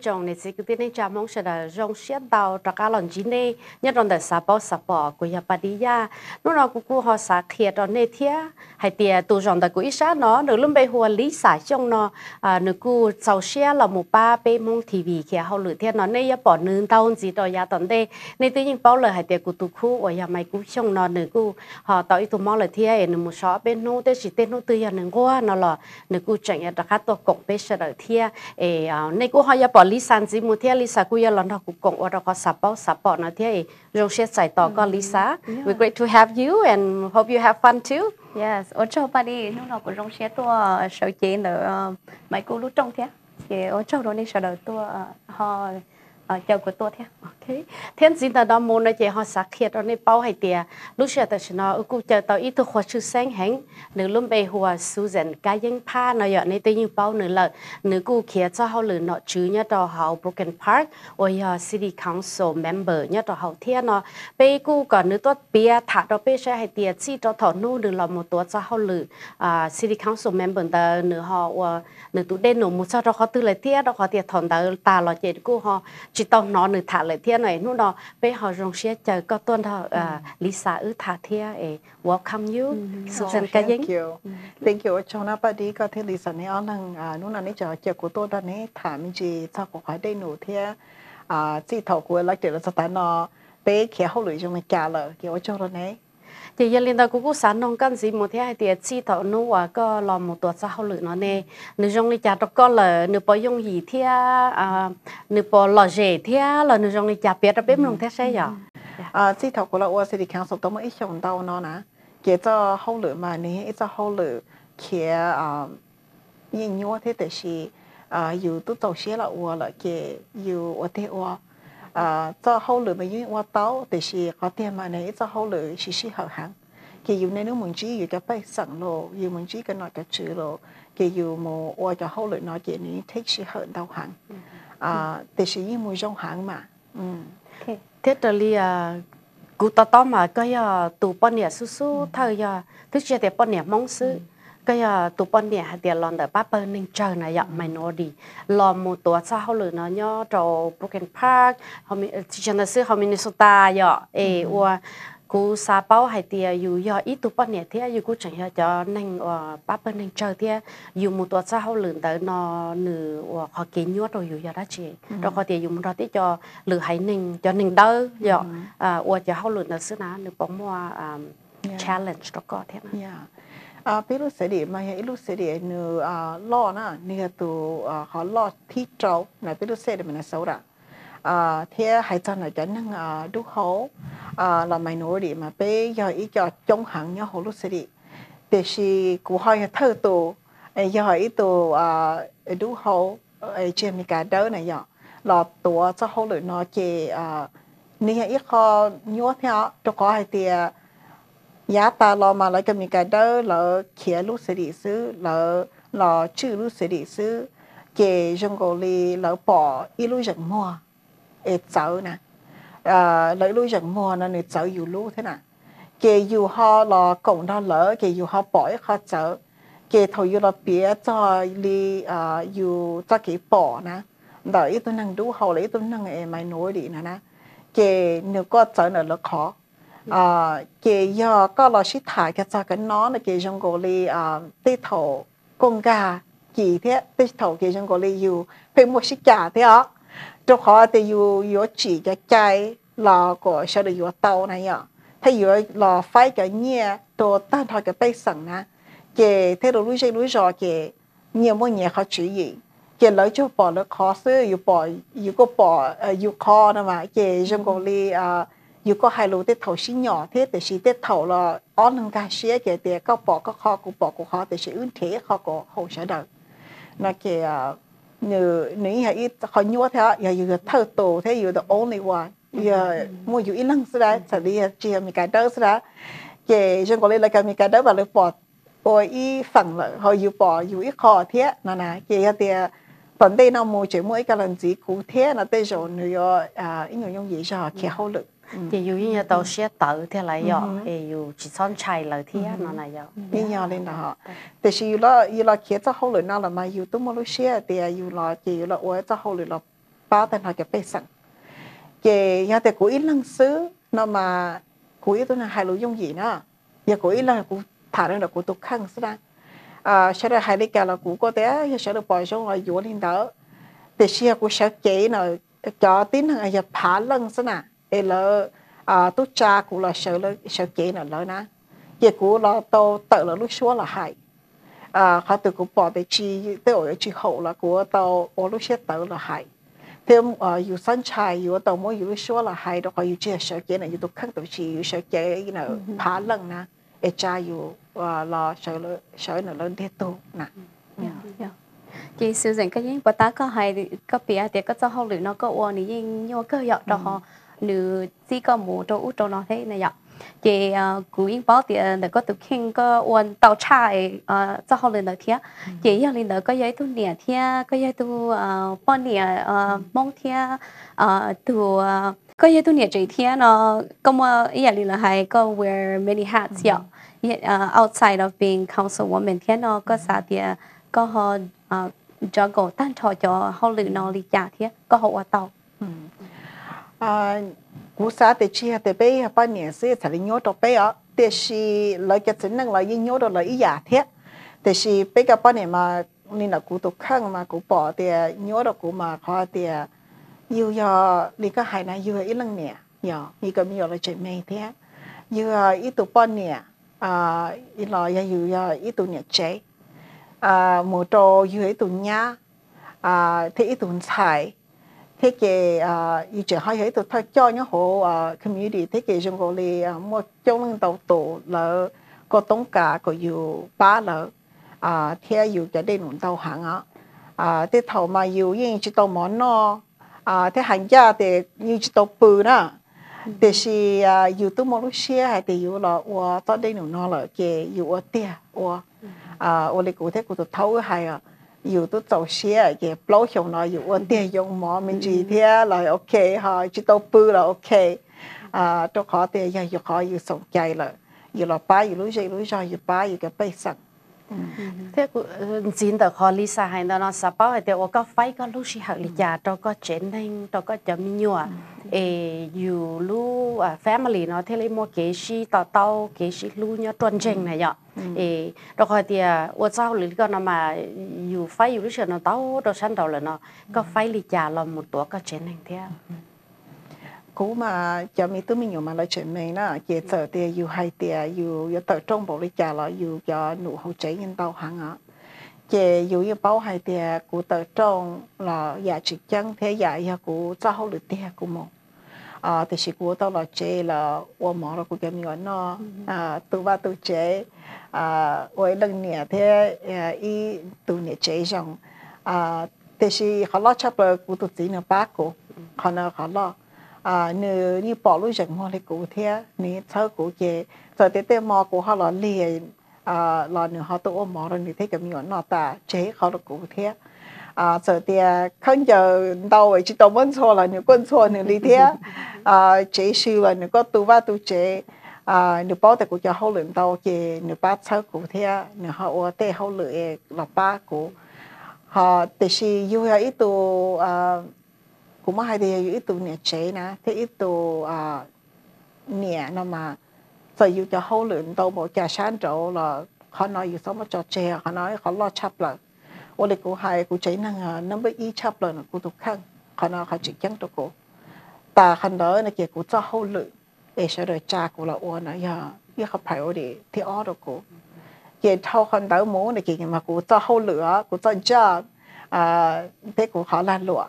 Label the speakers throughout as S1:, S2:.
S1: nhớ rong ít trong này chỉ cái tên cha mong sẽ là rong xiết tàu cho cá lần chín này nhất là đời sa bảo sa bảo của nhà bà đi ya lúc nào cũng cũng họ sa khía đó này thía hay tiề tu rong đời của ít sát nó nửa lúc bây hùa lý sa trong nó. À nửa cú sau xe là một ba bê mong TV kia họ lửa thia nó này ya bỏ nương tao gì đó ya tận đây. Này tự nhiên bảo lời hay tiề của tu khu ở nhà mày cũng trong nó nửa cú họ tao ít tu mong lời thia nửa một số bên nô, tên chỉ tên nô tư ya nửa qua nó là nửa cú chẳng ya đặc cá tổ cộng bê sẽ đời thía ê này cú họ ya bỏ lý san chỉ một thiên Lisa cú ya lần đó cú cộng ở đó có sắp bao sắp bỏ nó thiên rong sẽ giải tỏ có Lisa. We great to have you and hope you have fun too.
S2: Yes. Ở chỗ bà đi. Lúc nào cũng rong sẽ tua sợ chế nữa mấy cô lúc trong thế? Thì ở chỗ đó đi sợ đời tua họ Ờ, cho của tôi thế
S1: ok. Thiên sinh ta đó muốn nói chị họ sắc khiết ở nơi bao hay tiề lúc xưa ta chỉ nói cô chờ tao ít thôi khoa chữ sáng hẹn nữ lúc bây hùa Susan cái dân pa nó giờ này tự nhiên bao nữ là nữ cô kia cho họ lừa nọ chứ nhớ đó họ Broken Park. Ôi nhà City Council member nhớ đó họ thiên nó bây cô còn nữ tốt bia, thả đó bây sẽ hay tiề chỉ cho thọ nô nữ là một tổ cho họ lừa à City Council member ta nữ họ ờ, nữ tụ đen nổ một sao đó họ tư lại tiề đó họ tiề thọn ta ta là chị cô họ chỉ tao nó nữ thả lại thiên này nó nó bây họ rong xe chờ có tuần thọ Lisa ư thả thiên ấy. Welcome you
S3: Susan cái dính thank you. Thank you. Cho nó bắt đi có thể Lisa này năng à nó là chờ chờ của tôi đó này thả mình chỉ cho của khỏi đây nụ thiên à chỉ thầu của lại để là sao nó bé kia hậu lưỡi trong này cả rồi kiểu cho nó này
S1: thì giờ liên đó cũng sản nông căn gì một thế hai tiệt chi thọ nó và có làm một tuột sao lử nó nè. Nếu trong này chả đó có là nếu bao dung gì thế à nếu bao lò dễ thế là nếu trong này chả biết là bên lòng thế sẽ giờ.
S3: À chi thọ của là ở city council đó mới chọn đâu nó nè. Cái cho hậu lử mà nè ít cho hậu lử kia à nhìn nhau thế thì à dù tôi tổ xe là ở là cái dù ở thế ở à cho hậu lửa mà những hoa táo thì chỉ có tiền mà này cho hậu lửa chỉ chỉ hậu hàng. Khi dù nên nếu mình chỉ dù cái bay sẵn lộ dù mình chỉ cái nói cái chữ lộ khi dù một hoa cho hậu lửa nói chuyện này thích chỉ hậu đau hàng. À thì chỉ những mùi trong hàng mà.
S1: Thế là à cụ tao tao mà cái tụ bọn nhà su su thời à thứ chia thì bọn nhà mong sư cái tụ bọn hạt địa lon đỡ ba bên nên chờ này dặm mày nó đi. Lò một tổ sao họ lừa nó nhớ trò Broken Park họ mi chỉ cho nó xưa họ Minnesota vậy ê và cú sa bao hay tiề dù do ít tụ bọn địa thế dù cú chẳng cho cho nên ba bên nên chờ thế dù một tổ sao họ lừa đỡ nó nửa họ kỹ nhớ rồi dù do đó chị. Rồi họ tiề dùng đó tí cho lừa hay nên cho nên đỡ vậy à và cho họ lừa nó xưa nào nửa bóng mua challenge đó có thế
S3: nào à bây lúc sẽ đi mà hiện lúc sẽ đi nu à lo na ni tu à họ lo thi trâu này bây lúc sẽ đi mình xấu ra à thế hay cho này cho năng à đúc hố à là đi mà bé giờ ý cho chống hàng nhau hồ lúc sẽ đi để si cụ hỏi thơ tu giờ ý tu à đúc hố trên mi cả đỡ này giờ là tổ cho hồ lưỡi nó chỉ à ni ít khó nhớ theo, cho có hai tiền giá ta lo mà lại cái mình cái đó là kia lúc xử lý sư là là chữ lúc xử lý sư cái trong cổ li là bỏ ít lúc giận mua ít cháu nè. À lấy lúc giận mua nó nên cháu dù lúc thế nè. Cái dù họ là cộng đó lỡ cái dù họ bỏ họ cháu. Cái thầu dù là bia cho li à dù cho cái bỏ nè. Đợi ít tôi năng đủ hậu lấy tôi năng em mày nói đi nè nè. Cái nếu có cháu nữa là khó à kể giờ có là sĩ thải cái cho cái nó là cái trong cổ li à tê thổ công gà chỉ thế tê thổ cái trong cổ li yêu phải một sĩ trả thế ạ. Cho họ thì yêu yêu chỉ cái cái là của sao được yêu tàu này ạ. Thấy yêu là phải cái nhẹ đồ tan thôi cái bay sẵn nè kể thế đồ lúc chơi lúc rồi kể nhiều mỗi nhẹ họ chỉ gì. Kể lấy cho bỏ nó khó xưa yêu bỏ yêu có bỏ ờ, yêu khó nữa mà. Kể trong cổ li à 如果系路啲头先nhỏ啲，就是啲头咯，可能介些嘅啲个薄个壳个薄个壳，就是运铁壳个好少得。那个啊，你你系一好nhiều theo，又要thơ tổ thế, you the only one，又冇有一能是啦，就你只系咪解得是啦，嘅将个你嚟个咪解得话你薄，薄一份啦，佢要薄要一壳铁，嗱嗱，嘅一啲。本地那冇全部一个人只顾贴，那对上你要啊，应该用嘢就企好力。
S1: Thì dù như tàu xe tự thế lại yo thì dù chỉ son chạy lại thế nó này yo
S3: đi nhỏ lên đó thì chỉ là yêu là kia cho hậu lửa nào là mà yêu tôi mua lúc xe thì yêu là chỉ là ôi cho hậu lửa là ba tên họ cái bê sẵn. Cái nhà thì của ít lần xứ nó mà của ít tôi là hai lối dùng gì nữa giờ của ít là của thả ra là của tôi khăn xứ đó à sẽ là hai đứa cả là của có té sẽ được bỏ xuống là dũa lên đó thì xe của sẽ chế nó cho tin là giờ phá lần xứ nè ê là à tôi cha của là sợ là sợ chế nó lớn nè giờ của là tôi tự là lúc xưa là hại. À họ tự của bỏ để chi tôi ở chi hậu là của tôi ở lúc xưa tự là hại. Thêm ờ yêu sân trái yêu tàu mỗi yêu số là hay đó có yêu chia sẻ cái này yêu tục khắc tổ chỉ yêu sẻ cái cái nào phá lần na để cha ờ là sợ là sợ là lớn thế tu nè
S2: chị sử dụng cái những bữa ta có hay có bia thì có cho hậu lửa nó có uống thì nhưng nhưng có dọ đó họ nữ chỉ có một chỗ chỗ nó thế này dọ chị cú yên bảo thì để có tự khen có uống tàu chai cho hậu lửa nó thế chị giờ lên đó có giấy tu nè thế có giấy tu bao nè mong thế tu có giấy tu nè chị thế nó có mà giờ lên là hay có wear many hats dọ outside of being councilwoman thế nó có sao thì có họ cho cổ tan trò cho họ lử nó lý trả thế có hậu quả tàu
S3: à cú sa thì chia thì bây bao nhiêu sẽ phải nhớ được bây giờ thì là lấy cái chính năng là nhớ được là giả thế. Thì là bây cái bao nhiêu mà nên là cú tục khăn mà, cú bỏ thì nhớ được cú mà khó thì yêu giờ đi cái hai này yêu ít lần nè. Giờ như cái nhiều là chuyện mày thế. Yêu ít tụ bao nhiêu à ít là yêu ít tụ nhẹ chế. À một trò dưới tụ nhá. À thế ít tụ xài thế cái à, ý chỉ hay hết tôi cho những hộ à, community thế cái chúng gọi là mua trong những đầu tổ là có tổng cả có nhiều ba là à theo nhiều cái đến nụn đầu hàng á. À thế thầu mà nhiều những chỉ đầu món nó à thế hàng gia thì như chỉ đầu bự nữa ừ. thế thì à yêu tu mô lúc hay thì yêu là ua tới đến nụ nó là cái yêu tia ua ừ. à ở lấy cụ thế của tôi thấu hay à. 要都做些嘅，包上来要我哋用毛面住啲来 OK 吓，知道背啦 OK，啊都可啲又要可要送计啦，要落巴要攞只攞咗要巴要嘅背身。
S1: thế cũng chín được họ lý sa hay nó sao bảo thì có phải có lúc xí học lý gia đó có chuyện nên đó có chấm nhua. Ê you lu family nó thế lấy mua cái gì tao tao cái gì lu nhá tuần trình này nhở. Ê đó coi thì ở sau lý cái nó mà you phải you lúc nó tao đó sáng đầu là nó có phải lý gia là một tổ có chuyện nên thế
S3: cú mà cho mi tôi mình nhiều mà nói chuyện mình nó chế sở thì yêu hay thì yêu yêu tờ trong bộ lý trả là yêu cho nụ hậu chế nhân tàu hàng ạ chế yêu yêu bao hay thì cú tờ trong là giả chỉ chân thế giả yêu cú cho hậu lực ờ, thì cú mong à thì chỉ cú tao là chế là ô mỏ là cú cái mình nó à tu ba tu chế à ôi lần nè thế à, ý tu nè chế rằng à thì chỉ họ lo chấp là cú tu chỉ là bác cú họ nó họ lo à nếu như bỏ lối rừng hoa thì cụ thế nếu thơ cụ chế giờ tết tới mò cụ họ là liền à là nếu họ tụ ôm mò rồi nữ thế cái miệng nọ ta chế họ là cụ thế à giờ tết không giờ đâu ấy chỉ tao muốn cho là nếu quên cho nữ lý thế à chế siêu là nếu có tu va tu chế à nếu bỏ tết cụ cho hậu lượng đâu chế nếu bắt thơ cụ thế nếu họ ô tê hậu lượng là ba cụ họ thì si yêu hay ít tu à kuma hade ju itu nia chena te itu a nia na ma so ju cho hô luyện đâu bộ cha sáng trộn là họ nói dù sống mà cho che họ nói họ lo chấp là ô lệ của hai của cháy năng à, nó mới y chấp là nó của tục khăn họ nói họ chỉ chắn cho cô ta khăn đó là kia của cho hô luyện để sau đời cha của là ô nói giờ giờ họ phải ô đi, thì ô đó cô kia thâu khăn đó muốn là kia mà của cho hô lửa của cho cha à thế của họ là lụa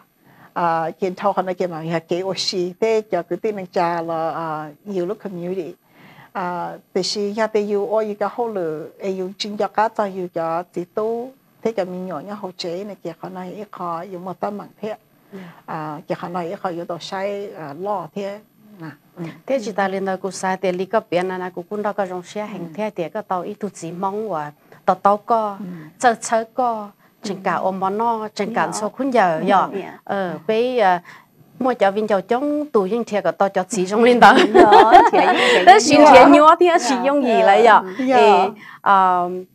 S3: à kiến thâu hắn cái mà cái ở xí thế cho cái tin năng cha là à nhiều lúc community à thì xí nhà thì yêu ở cái hậu lửa yêu chính cho cá cho yêu cho tí tu thế cái mình nhỏ nhỏ hậu chế này cái hắn này khó yêu một tâm mạng thế à cái hắn này khó yêu đồ sai lo thế
S1: thế chỉ ta lên đó cũng sai thì lý cái biển này cũng cũng đó cái trong xe hành thế thì cái tàu ít tu chỉ mong và tàu tàu có chờ chờ có chẳng cả ôm món no chẳng cả dạ. số khún giờ dạ. giờ dạ. ờ với ờ, mỗi cho viên cho chống tủ những thiệt có to cho chỉ trong lên đó đó xin thiệt nhỏ thì chỉ dụng gì lại giờ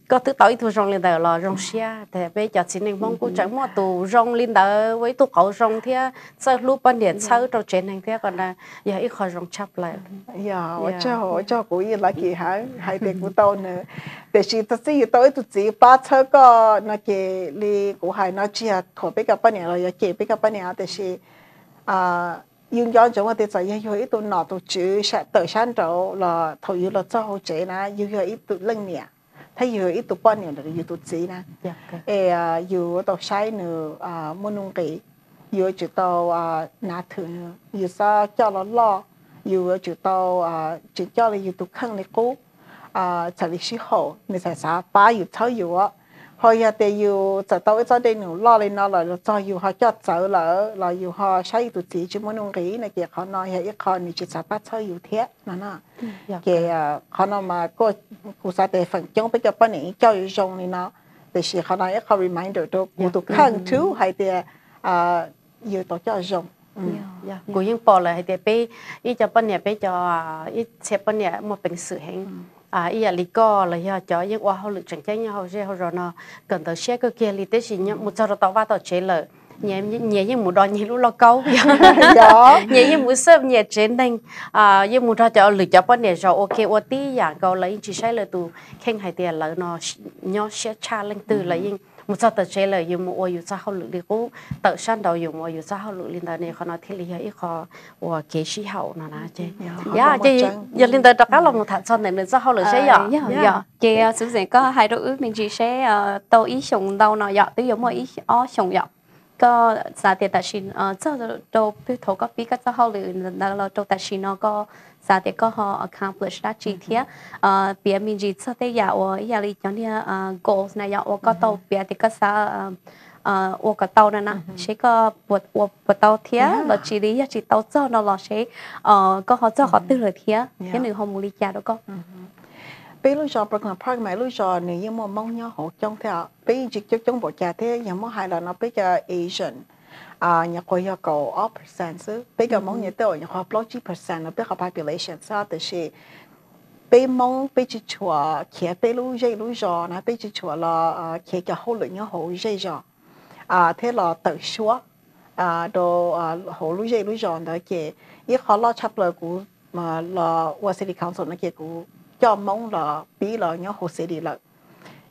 S1: có thứ tối thu rong lên đầu là rong xe. thì bây giờ chỉ nên mong cố tránh mua tù rong lên đầu với tụ cậu rong thì sau lúc ban điện sau trong trên này thì còn là giờ ít khỏi rong chắp lại
S3: giờ ở cho ở cho cô yên là kỳ hả hai tiền của tôi nữa Thế chỉ tất nhiên tôi tụ chỉ ba thơ có nó kì li của hai nó chia thổi bây giờ ban điện rồi giờ kì bây giờ ban điện để chỉ à nhưng do chúng ta giờ yêu yêu tụ nọ tụ chữ sẽ tự sản trâu là thầu yêu là cho hậu chế na yêu yêu tụ lưng nè thấy yêu yêu tụ bao nhiêu là yêu tụ chỉ na ê à, yêu tụ sai nữa à muốn nung kỹ yêu chỉ tụ à nà thử nữa yêu sa cho nó lo. Yêu chỉ tụ à chỉ cho là yêu tụ khăn này cố à xử lý sĩ hậu. Nên sẽ sa ba yêu thấu yêu họ ya để yêu giờ tao cho đây nụ lo lên nó là cho yêu họ cho chở lỡ là yêu họ xây tụ chỉ chứ muốn ông nghĩ này kìa họ nói hay họ ni chỉ sao bắt cho yêu thế nè nè kìa họ nói mà có cụ sa để phần chống bây giờ bên này cho yêu dùng này nó. Để chỉ họ nói họ reminder đó cụ tụ khăn chú hay để à yêu tổ cho dùng
S1: cụ yên bỏ lại bé ý cho bên này bé cho ý xếp bên này một bệnh sự hình à ý là lý là giờ cho những qua họ lựa chọn cái nhau sẽ họ rồi nó cần tới xe cái kia lý tế gì nhá một giờ tao vào tao chế lợi nhẹ nhẹ như một đòn nhẹ lúc lo câu. Nhẹ như một sớm nhẹ trên đây à như một trò cho lựa chọn vấn đề rồi ok ô tí à câu lấy chỉ sai là tụ khen hay tiền là nó nhỏ sẽ cha lên từ những một sao tờ chế là dùng một ô sao họ lựa đi cố tự san đầu dùng ô sao họ lựa lên đó này họ nói thế là ít họ và kế sĩ hậu nó nói chứ dạ. Chứ giờ lên đó đặc cá lòng thật sao này nên sao họ lựa sẽ
S2: giờ dạ chị sử dụng có hai đôi ước mình chỉ sẽ tàu ý dùng đâu nó dạ ví dụ mà ý ó dùng dạ có giá tiền tài chính ờ cho đồ biểu thổ có biết cái sao lựa là là đồ tài chính nó có giá tiền có họ accomplish đã chi tiết. Ờ bây mình chỉ cho tới giờ ở giờ đi cho nên goals này giờ ở có tàu bây thì có sao ờ ở cái tàu này nè. Sẽ có bột bột bột tàu thiệt là chỉ đi chỉ tàu cho nó là sẽ ờ có họ cho họ tư lời thiệt cái nữa họ muốn đi trả đó có
S3: bây lúc cho program park mà lúc cho nếu như mà mong nhau hộ trong theo bây chỉ cho trong bộ trà thế nhưng mà hai là nó bây giờ Asian à nhà coi nhà cầu all percent chứ bây giờ mong nhà tôi nhà khoa block chỉ percent nó bây giờ population. Sao thì sẽ bây mong bây chỉ chùa kia bây lúc dây lúc cho nó bây chỉ chùa là ờ, kia cái hậu lượng nhà hậu dây cho à thế là tự số à đồ ờ, hậu lúc dây lúc cho đó kia ít họ lo chấp lời của, mà là Washington Council nó kia của cho mong là bị là nhớ hồ sơ đi là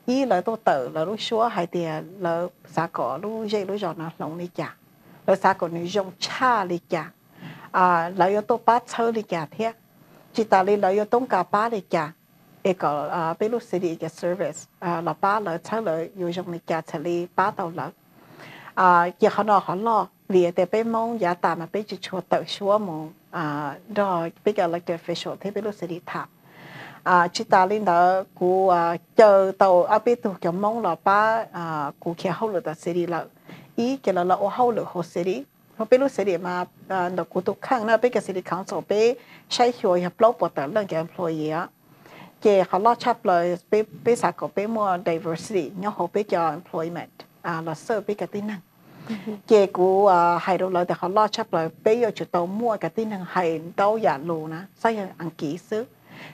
S3: ý là tôi tự là lúc xưa hai tiền là xã cổ lúc dây lúc giờ nó lòng đi chả là xã cổ nó dùng cha đi chả à là yếu tố bát sơ đi chả thế chỉ ta lên là yếu tố cả ba đi chả ê có à bên lúc city cái service. À là ba là sơ là yếu dùng đi chả chơi đi ba đầu là à giờ họ nó họ lo vì để bên mong giá tạm mà bên chỉ cho tự xua mong à rồi là cái official, thế bên lúc city tháp à chị ta lên đó cô à chờ tàu à biết tụ kiểu mong là ba à cô kia hậu lực tại city là ý cái là là ô hậu lực hồ city nó biết lúc city mà à nó cô tôi khăn nó biết cái city council bé sai hiểu hiệp lâu bộ tờ lên cái employee á. Cái họ lo chấp lời bé bé sao có bé mua diversity nhau họ biết cho employment à là sơ biết cái tính năng. Cái cú à hay đâu lời thì họ lo chấp lời bé giờ chủ tàu mua cái tính năng hay đâu giả lù nè sai ăn kỹ sức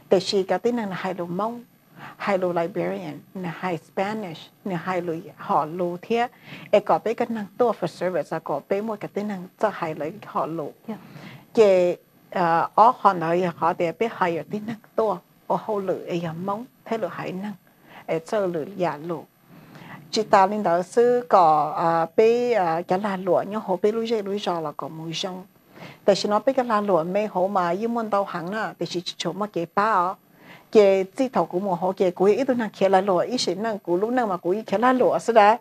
S3: แต่ชีก็ที่นั่นไฮโลมงไฮโลไลเบรียนนะไฮสเปนิชนะไฮโลหอลูเทียเอกอไปกันนั่งตัว for service ก็ไปหมดกันที่นั่งจะไฮเลยหอลูเจเอ่ออ๋อขอหน่อยขอเดี๋ยวไปไฮอยู่ที่นั่งตัวโอ้โหหรือไอ้ยมงเท่หรือไฮนั่งเอเจอหรือยาลูจิตาลินดาซื้อก็อ่าไปอ่าจะลาหลวงเนี่ยโหไปรู้ใจรู้จอแล้วก็มือจง 但是那别个拉罗没好嘛，一门到行啦，但是全部给包哦。cái chỉ thầu của mùa họ cái của ít tôi năng kia là lụa ít sinh năng của lúc năng mà của ít kia là lụa sao đó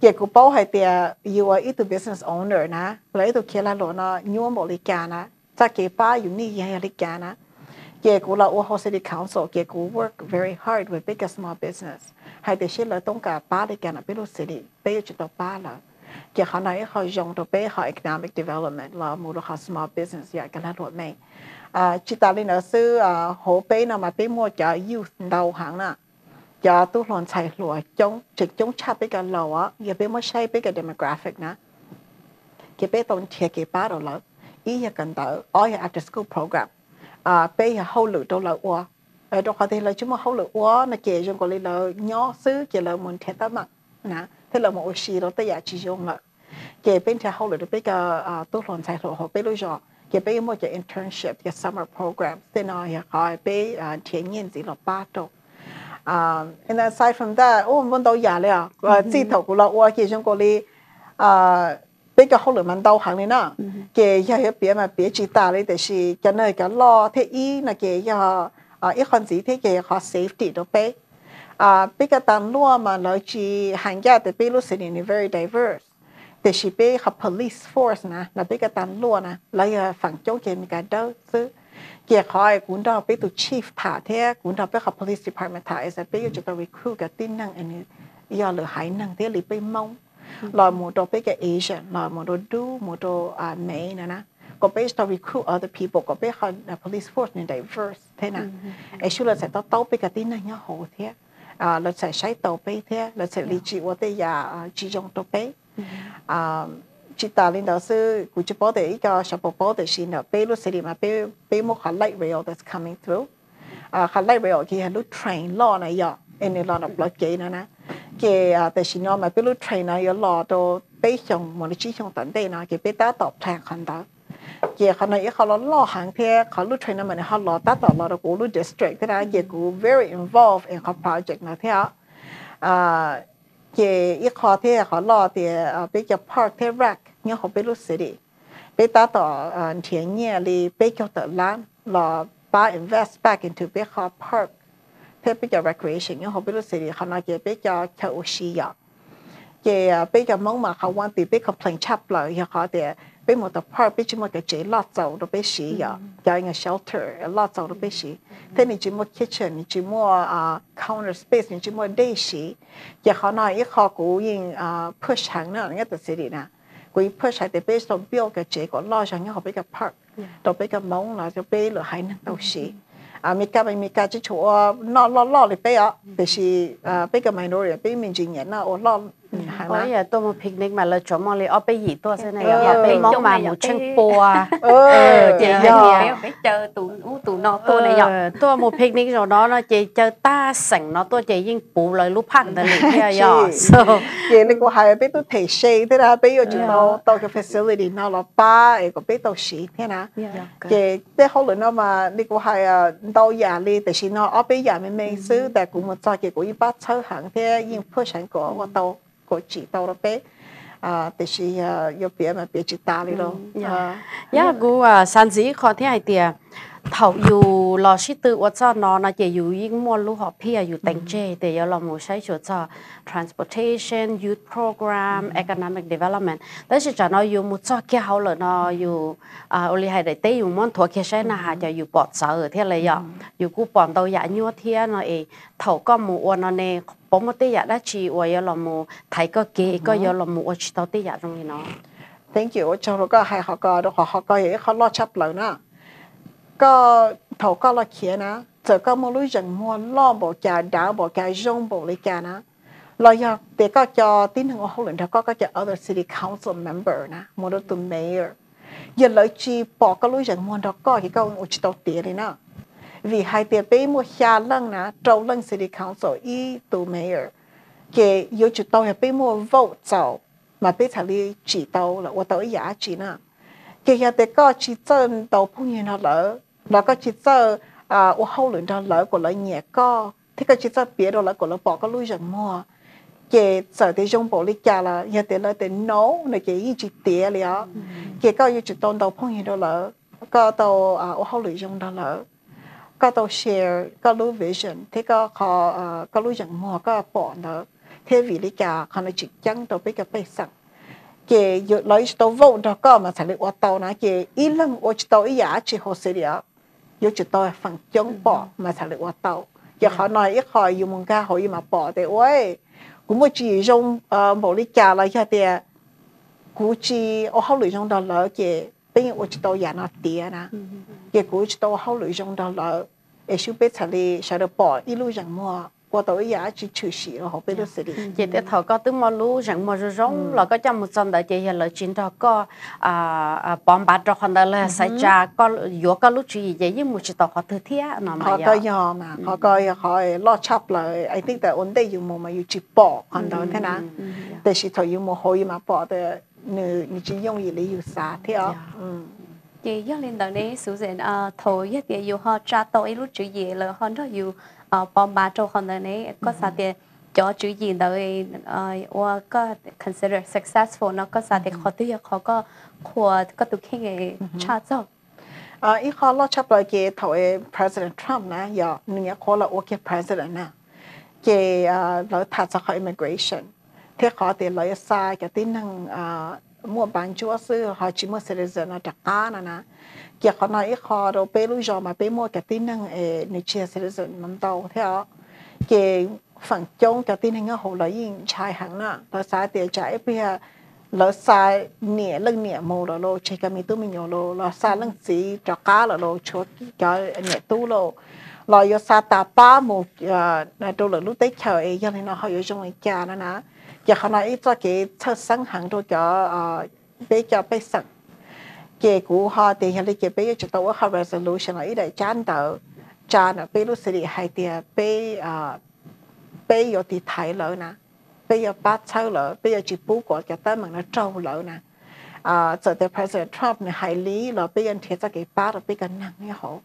S3: cái của bao hay tiền you are ít business owner na là ít tôi kia là lụa nó nhiều một lý na ta cái ba dùng ni hay lý cả na cái của là họ sẽ đi council cái của work very hard with big small business. Hay để xin là tông cả ba lý cả na biết bây giờ chúng ta ba là cái họ nói họ dùng đồ bé họ economic development là một họ small business, ya cái là đồ mày à chỉ ta lên ở sư à hồ bé nào mà bé mua cho youth đầu hàng nè cho tu lon chạy lúa chống chỉ chống chắp bé cái lúa ya bé mua xây bé cái demographic nè cái bé tông thiệt cái ba đồ lỡ ý cần tới your after school program. À bây giờ hậu lự đâu là qua ở đó có thể là chúng mà hậu lực qua là kể cho có là nhỏ xứ kể là muốn thế tâm mà nè thế là một xí đó tới giờ chỉ dùng mà cái bên theo hậu là được biết cái tốt lòng sai rồi họ biết lúc rồi cái bên một cái internship cái summer program thế nào là họ bên à thiên nhiên gì là ba đâu à ờ, and aside from that ô mình đâu giờ rồi ừ. và chỉ thầu của lão cái chúng cô cái à bây giờ hậu là mình đâu hàng này cái ừ. giờ hiện bây mà biết chỉ ta đấy thì là cái nơi cái lo thế ý là cái giờ ờ, à ít con gì thế? Cái họ safety đó bé. 啊比较单路嘛，来自行家嘅比如是你 very diverse。แต่ชีเป้ขับ police force นะแล้วเป้ก็ตันลัวนะแล้วฝั่งโจ๊กเกมีการเดินซื้อ kia khỏi cũng đó biết tụ chief thả thế cũng đó biết học police department thả sẽ biết cho tao recruit cái tin năng anh do lừa hại năng thế li bên mong là một đồ biết cái Asian là một đồ do một đồ à Mỹ nè nè có biết tao recruit other people có biết họ police force nên diverse thế nè ấy chú là sẽ tao tao biết cái tin năng nhá hồ thế à là sẽ sai tao biết thế là sẽ lý chỉ 我哋呀集中都biết à chỉ ta lên đó sư cụ chỉ bảo để cho shop bảo để xin là bé lúc sẽ mà bé bé một khá light rail that's coming through à khá light rail kia lúc train lo này giờ em lo nó block cái nữa nè cái à để xin mà bé lúc train này lo đồ bé xong một chỉ xong tận đây nè cái bé ta tập thang khăn đó cái khả năngเขาlo hàng thếเขา lúc train mà họ lo ta tập lo đồ cụ lúc district thế là cái cụ very involved in เขา project นะthế à cái ít khó thế họ lo thì bây giờ park thế rack nhưng họ biết lúc city bây ta tỏ thiên nhiên li bây giờ tự làm là ba invest back into bây giờ park thế bây giờ recreation nhưng họ biết lúc city họ nói cái bây giờ theo sĩ ya cái bây giờ mong mà họ want thì bây giờ plan chap lại họ thì bây một tập park bây giờ một cái chế lót dầu đó bây sĩ ya cho anh shelter lót dầu đó bây sĩ thế nên chỉ một kitchen chỉ một counter space chỉ một day sĩ cái họ nói ít họ cũng yên push hàng nữa nghe từ city nè 佢 push 喺啲 base 度标嘅结果攞上一个比较 park，到比较懵啦，就俾落喺度时。啊，咪家咪咪家只做啊，攞攞攞嚟俾啊，就是啊比较 minority 俾面前人啦，我攞。
S1: 我也 ôi giờ tôi một picnic mà là chỗ mò lì ở gì tôi sẽ này ở ừ. bên món mà
S2: một chân bùa phải chờ tụ u nó tôi này
S1: giờ ừ, tôi một picnic rồi đó nó chị chờ ta sẵn nó tôi chị yên bù lời lúc hẳn tới lì kia giờ. So.
S3: Nên có hai bên tôi thể xe thế là bây giờ chúng nó tôi cái facility nó là ba ấy có bên tôi xí thế nào. Dạ. Chị thế hậu nữa mà đi có hai đâu nhà đi dạ tại vì nó ở bên dạ nhà mình ừ. mình xứ แต่
S1: กูมาจอดเกี่ยวกับยี่ป้าเช่าหางเที่ยยิงเพื่อฉันก็ว่าโต có chỉ tàu đó bé. À thì chỉ yêu à, mà bé chỉ ta đi đâu, yeah, yeah, gu san dĩ khó thế hay tiệt thầu dù lo chi tự ở cho nó nó chỉ dù những mua lúc họ pia dù tăng chế để yêu là một sai chỗ cho transportation youth program ừ. economic development. Đấy sẽ cho nó dù một cho kia hậu là nó dù à ô li hay để tây dù món thua kia sẽ là hà cho ừ. dù bỏ sợ thế là vậy ừ. dù cú bỏ tàu dạ như thế nó ấy thầu có một nó nè bỏ một tây dạ đã chi, ô yêu là một thấy có kế có yêu là một chỉ tao tây dạ trong nó.
S3: Thank you. Cho nó có hai họ có họ có ấy, họ lo chấp lợi nữa có thầu có lo kia nè giờ có một lúc dần mua lo bộ trà đảo, bộ trà rong bộ lấy trà nè lo giờ để có cho tin hiệu hậu lệnh có có cho other city council member nè một đôi tụi mayor. Giờ lợi chi bỏ cái lúc dần mua đó có thì có một chỉ tao tiền đi nè vì hai tiệp bé mua xa lăng nè trâu lăng city council y tụ mayor. Cái yêu chủ tàu là bé mua vote giàu mà bé thằng đi chỉ tàu là 我 tàu giá chỉ nè cái hiện tại có chỉ cho đầu phụ nhiên nó lỡ nó có chỉ cho à ô hậu lửa nó lỡ của lỡ nhẹ có thì có chỉ cho bia đó là của lỡ bỏ có lui rằng mua cái sở thì trong bộ lý cha là hiện tại để đến là nó chỉ chỉ tía liền cái có yêu chỉ tôn đầu phụ nhiên đó lỡ, có đầu à ô hậu lửa trong đó lỡ, có đầu share, có lưu vision. Thì có có à, có lưu rằng mua có bỏ nữa thế vì lý cha, họ nó chỉ chẳng tàu biết cái bê sẵn que yo lo esto vou do como sale o to na que ilam o to ya chi ho seria yo chi to fang chong po ma sale o to ya ho no i ho yu mong ka ho i ma po de oi cũng mo chi jong mo li cha la ya de cú chi o ho lu jong da lo que bên o chi to ya na tia na que cú chi to ho lu jong da lo e shu pe sale sha de po i lu jang mo 我都要去出席了，后边都是的。这的头个都没路，人没路上，那个叫么上的这些路进到个啊啊，帮把着看到了在家个有个路去，也也没去到好头天，那么呀。好个样嘛，好个样好，老差了，I think that one day 有么么有去报，看到天呐，但是头有么好有么报的，你你只用一里有啥条，嗯。
S1: chị giáo lên đó đấy, số tiền à, thôi, nhất là yêu họ
S3: trả tội lúc chữ gì là họ đó yêu ปอมบาโจคนนี้ก็สาเตียจอ
S2: จุยินเแต่ว่าก็ consider successful นะก็สาเตียเขาตัวเขาก็ควรก็ตุกเข่งไอ้ชาเจ้า
S3: อีกข้อเราชอบเลยเกี่ย president Trump นะอย่าหนึ่งข้อเราโอเค president นะเกี่ยวกับเราถัดจากเขา immigration ที่เขาเตียลอยซาแการที่นั่งมั่วบางจั่วซื้อเขาจิมัวเซเลเซนจากการนะนะ kia có nói khó rồi bé lúc giờ mà bé mua cái tin năng ấy nè chia sẻ rồi nằm đầu theo cái phẳng chống cái tin năng ở hồ lấy yên trái hẳn nè đó sai tiền trái bây giờ lỡ sai nhẹ lưng nhẹ mồ rồi lo chỉ cái mi tôi mi nhiều lo lỡ sai lưng gì cho cá rồi lo cho cái nhẹ tu lo lỡ yo sa ta ba một là tôi lỡ lúc tết chờ ấy cho nên nó hơi ở trong cái cha nó nè giờ họ nói cho cái thơ sáng hẳn rồi cho bé cho bé sẵn chế cũ họ thì hiện nay chế bây giờ chúng ta có resolution là ý đại chán tờ. Chán nó bé lúc xử hay thì bây à bé yo thì thái lỡ nè bây giờ bắt sau lỡ bây giờ chỉ bố của cái tên mình nó trâu lỡ nè à giờ thì President Trump này hay lý là bây giờ thì ra cái bắt là bây giờ nặng như hổ.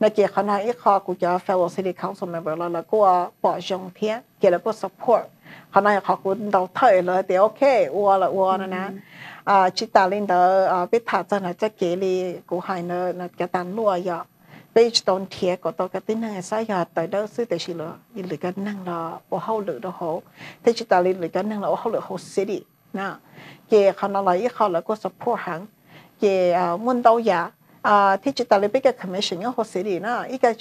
S3: Nè kia khả năng ít khó của cho fellow city council member là là của bỏ dòng thiệt kia là của support khả năng họ cũng đầu thời là thì ok ua là ua nè nè à chỉ ta lên đó à biết thà cho là chắc kia li của hai nè là cái tàn lúa vậy bây giờ tôn thiệt của tôi cái tin này sai giờ tới đâu sư tới chỉ là như là cái năng là ở hậu lửa đó hậu thế chỉ ta lên là cái năng là ở hậu lửa hậu city nè cái khả năng là ít khó là có support hàng cái à muốn đâu ya à thế chỉ ta lên bây cái commission ở hậu city nè ít cái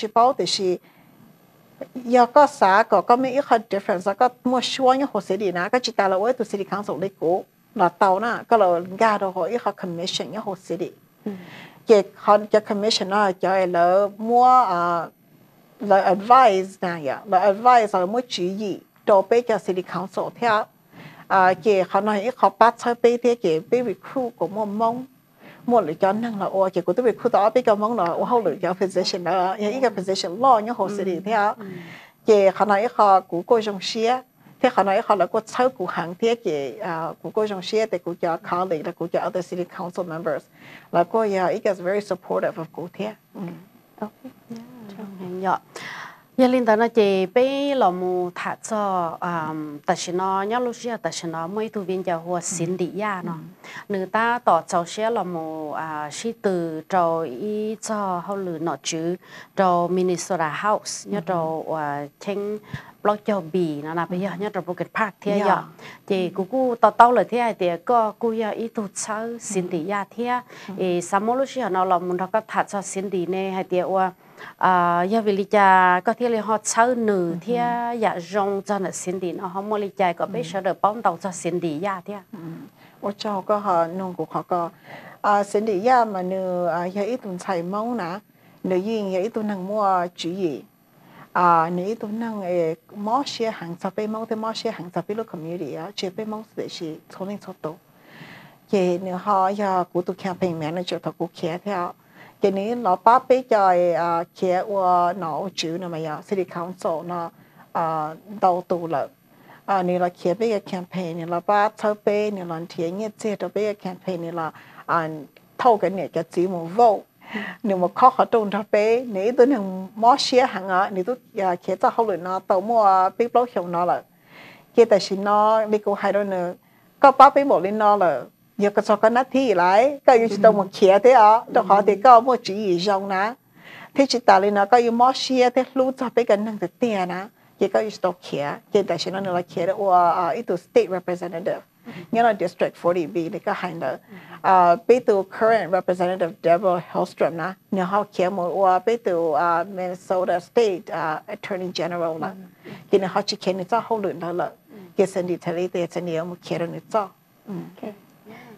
S3: ยาก็สาก็ก็ไม่ค่อย difference ก็มั่วช่วยหัวเสียดีนะก็จิตาเราไว้ตัวสิริคังส่งได้กูหลอเตาน่ะก็เราญาติเราอีกค่ะ commission ยี่หัวเสียดีเกี่ยเขาจะ commission น่ะจะอเรามั่วอ่าเรา advise นะอย่าเรา advise เรามั่วชี้ยี่ตัวไปจะสิริคังส่งเท่าอ่าเกี่ยเขาหน่อยอีกเขาปัดเธอไปเท่าเกี่ยไป recruit ก็มั่วมอง mua lựa chọn năng là ô cái của tôi recruit đó bé cái mong là ô hậu lựa chọn position đó. Những cái position lo những hồ city theo. Cái họ nói họ của cô trong xe thế họ nói họ là có sáu cụ hàng thế cái à cụ có trong xe thì cụ cho colleague là cụ cho other city council members. Là có yeah it is very supportive of cụ thế
S1: dạ giờ linh tới nó chỉ bé là mu thả cho um tại sao nó nhớ lúc xưa tại sao nó mới tu viên cho hoa xin đi ya nó. Người ta tỏ cháu sẽ là mu à sĩ từ cho ý cho hậu lử nó chứ. Cho Minnesota House nhớ cho à trên block cho bì nó là bây giờ nhớ cho Broken Park thế giờ. Thì cú cú tao tao lời thế thì có cú giờ ý tu cháu xin đi ya thế thì sao mỗi lúc xưa nó là muốn nó có thả cho xin đi nè hay à À, giờ vì lý cha có thể là họ sợ nữ ừ, thì ừ. dạ rong cho nó xin đi nó họ mua lý cha có biết ừ. sợ được bóng đầu cho xin đi ya thế
S3: à? ở chỗ có họ nông cụ họ có à xin đi ya mà nữ à, giờ ít tuần xài máu nè nữ yên giờ ít tuần năng mua chủ gì? À nữ ít tuần năng mua xe hàng tập bên máu thì mua xe hàng tập bên lúc community á chỉ bên máu thì chỉ số nên số tổ thì họ giờ của mẹ campaign manager tụi của kia theo cái này nó bắt bây ờ, giờ à kia và nó chủ nó mà ya city council nó à đầu tư ờ, là à này là kia bây giờ campaign này là bắt thâu bây này là thiên nhiên chế đó bây giờ campaign này là à thâu cái này cái chỉ một vô nếu mà khó khăn trong thâu bây nếu tôi nâng mó xe hàng á nếu tôi à kia cho hậu lửa nó tàu mua biết lâu hiểu nó là kia tại vì nó đi cô hai đôi nữa có bắt bây bộ lên nó là 有个做个那天来，个有是到么开的啊，都好的个么注意上呐。ที่จิตาเลยนะก็อยู่มอเชียที่รู้จักไปกันนั่งแต่เตี้ยนะยี่ก็อยู่ตัวเขียยี่แต่ฉันนั่นเราเขียได้ว่าอ่าอีตัว state representative เนี่ยเรา district 40B นี่ก็หันเดออ่าไปตัว current representative Deborah Hellstrom นะเนี่ยเขาเขียนหมดว่าไปตัวอ่า Minnesota state อ่า attorney general นะกินเขาจะเขียนในเจ้าเขาหลุดแล้วละยี่สันดีทะเลแต่ฉันเนี่ยมันเขียนในเจ้า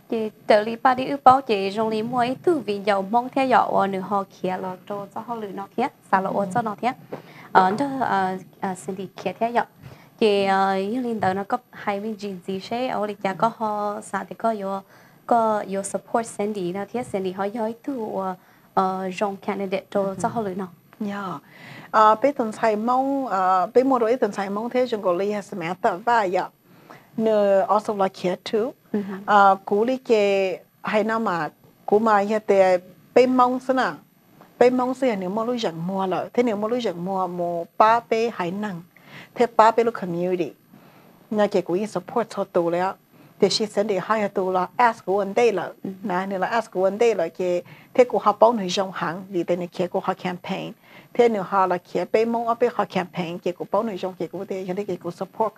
S2: chị tự lý ba đi ưu bao chị trong lý ấy từ vì giàu mong theo dõi ở nửa họ kia là cho cho họ lựa nó kia xả lộ ở cho nó kia ờ đó ờ, ờ xin đi kia theo ạ chị ờ như linh đó nó có hai bên gì gì thế? ở đây cha có họ xả thì có yo có yo support Sandy nó thiết Sandy họ nói tu ờ, ờ rong candidate cho cho họ lựa nó dạ.
S3: ờ, Yeah. À, bây tuần sai mong, à, bây mùa rồi tuần sai mong thế chúng có lý hết mẹ tờ và ya. Nơ also like kia too. À, cú lý cái hay nào mà cú mà ya tè bây mong xin à. Bây mong xin nếu mà lúc chẳng mua là, thế nếu mà lúc chẳng mua mua ba bây hay năng. Thế ba bây lúc community. Nhà cái cú support cho tụ 了。thì she send đi hai tụ là ask vấn đề là, nè nên là ask vấn đề là cái thế cú họ bảo người trong hàng vì thế này kia cú họ campaign. Thế nếu họ là kia bên mong ở bên họ campaign cái cú bảo người trong cái cú thế cái cái cú support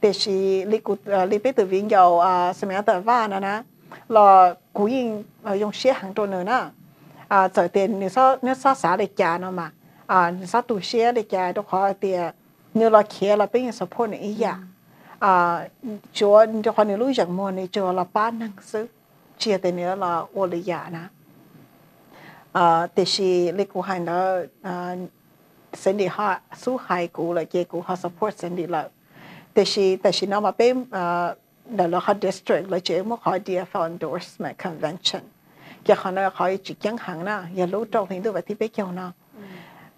S3: cái send đi cái này chỉ là cú ba cái thì she li cú li bên từ viên dầu à xem như tờ va nè nè là cú yên dùng xe hàng trâu nữa nè à giờ tiền nếu sao nếu sao xả để trả nó mà à nếu sao tụ xe để trả đó họ tiền nếu là kia là bên support này ý ya à chúa cho họ nếu lúc chẳng mua này chúa là ba năng sức chia tiền nữa là ô lý giả nè à thì she li cú hành đó à sinh đi họ số hai cú là kia cú họ support sinh đi là thì she thì she nó mà bên à đó là họ district là chế một họ DFL endorsement convention? cái họ nó họ chỉ chẳng hàng nè giờ lúc trong thì tôi phải thì biết nhau nè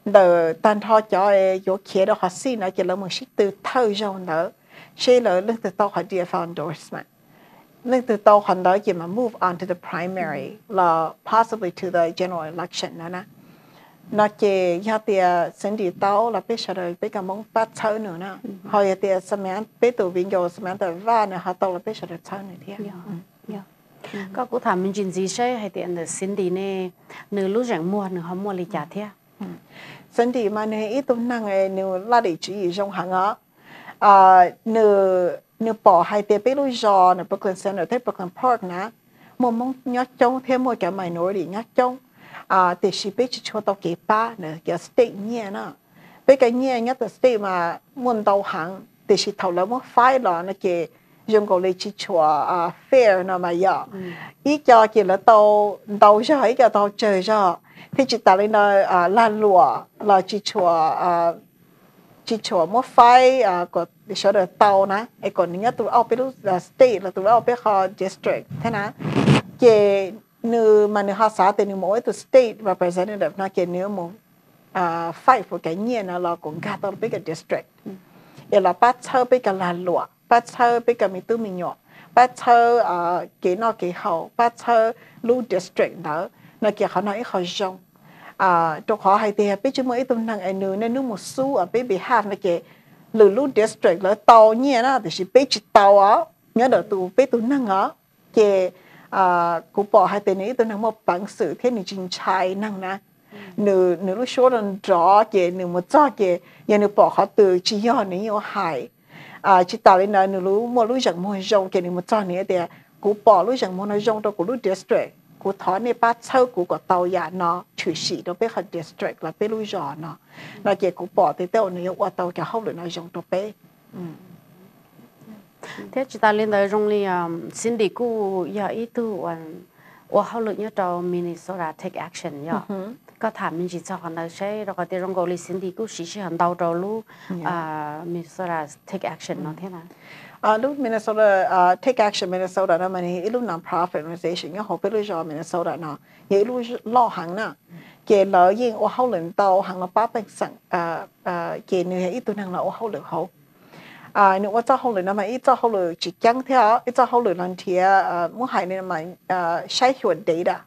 S3: đờ tan thọ cho yo kia đó họ xin nó chỉ là một sĩ từ thâu rồi nữa sẽ là lúc từ tàu họ DFL endorsement lúc từ tàu họ đó chỉ mà move on to the primary là possibly to the general election nữa nè nó chỉ ya tia sinh đi tàu là biết sao rồi biết cái mong bắt chơi nữa nè. Họ ya tia xem anh biết tụ viên yo xem anh tờ va nữa họ tàu là biết sao rồi chơi nữa thế
S1: có cú thảm mình chuyện gì sẽ hay tiền được xin đi nè nửa lúc chẳng mua nửa không mua lý trả thế
S3: sinh đi mà nè ít tụm năng ấy nửa là để chỉ ý trong hàng á. À nửa nửa bỏ hai tia biết lúc giờ nửa Brooklyn Center thế Brooklyn Park nè. Một mong nhát trông thêm một cái minority nhát trông à thì chỉ biết cho tao cái ba nè cái state nhẹ nè bây cái nhẹ nhất là state mà muốn đầu hàng thì chỉ thầu là một file là nó cái dùng cái lấy chỉ cho à fair nó mà ya ý cho cái là tàu tàu cho cái tàu chơi cho. Thì chỉ ta lên là à lan lụa là chỉ cho à chỉ cho một file à có để cho được tàu nè cái còn những tụi ao bên là state là tụi ao bên họ district thế nè cái nu man har sagt xã thì nữ mỗi state representative när kan nu må à fight för kan nhiên när lag och tao bên cái district. Eller bắt chơi bên cái lan lụa, bắt chơi bên cái mình tu minyo nhỏ bắt chơi à, ke no ke ho hậu, bắt chơi lu district đó. Nó cái họ nói họ dùng à tôi họ hay thì biết chứ mới tôi năng ai nữ nên nữ một số ở bên bị behalf nó cái lu lu district là tàu nhẹ đó thì chỉ biết chỉ tàu á, nhớ được tu biết tu năng á กูบอกให้แต่นี้ตัวนั้นมาปังสื่อเทนี่จริงใช้นั่งนะหนูหนูรู้ชัวร์นั่นจ่อเกหนูมาจ่อเกยันหนูบอกเขาตื่นชี้ย้อนนี้โอ้หายอ่าชิตาเลยนะหนูรู้มัวรู้จักมัวจงเกหนูมาจ่อ
S1: เนี้ยแต่กูบอกรู้จักมัวจงตัวกูรู้เดสเตรกกูถอนในป้าเช่ากูก็เตาหยาเนาะถือสีเราไปขัดเดสเตรกเราไปรู้จอเนาะเราเกกูบอกแต่เต้าเนี้ยว่าเตาจะเข้าหรือน้
S3: อยจงตัวไปอืม
S1: thế chúng ta lên tới rong li ờ, xin đi cô giờ ý tu an và họ lựa nhớ cho Minnesota
S3: take action
S1: nhở
S3: ừ
S1: có thả mình chỉ cho họ nói sẽ rồi có tiền rong gò li xin đi cô xí xí hẳn đau rồi lu
S3: dạ.
S1: ờ,
S3: Minnesota take action nó ừ. thế nào? Uh, lúc Minnesota uh, Take Action Minnesota nó mình ilu non-profit organization nhớ hộp ilu cho Minnesota nó nhớ ilu lo hàng nè kể lỡ yên ô hậu lệnh tàu hàng nó bắp bằng sẵn kể nữ hệ ít tu năng là ô hậu lệnh hậu ยิ่งว่าเขาเหลือเตาหังเราป้าเป็นสั่งอ่าอ่าเกเนื้ออีตัวนั่งเราเขาเหลือเขา à nếu mà cho hậu lửa nó mà ít cho hậu lửa chỉ chẳng theo ít cho hậu lửa lần thì à muốn hay nên mà à sai hiệu data